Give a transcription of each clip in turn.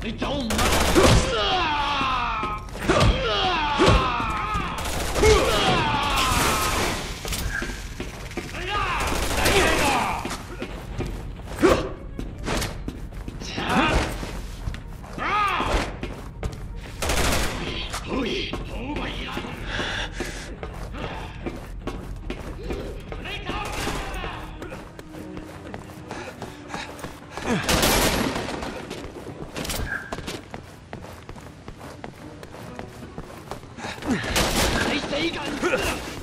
你走！啊！啊！啊！哎呀！死你！啊！大西岸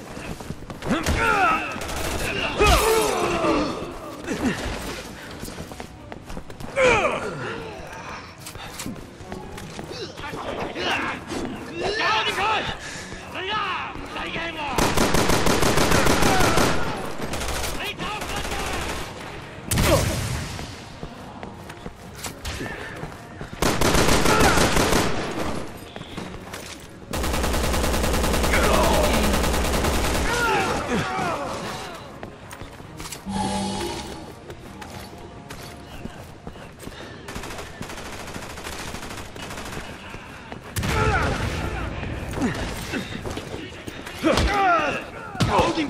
Hold him,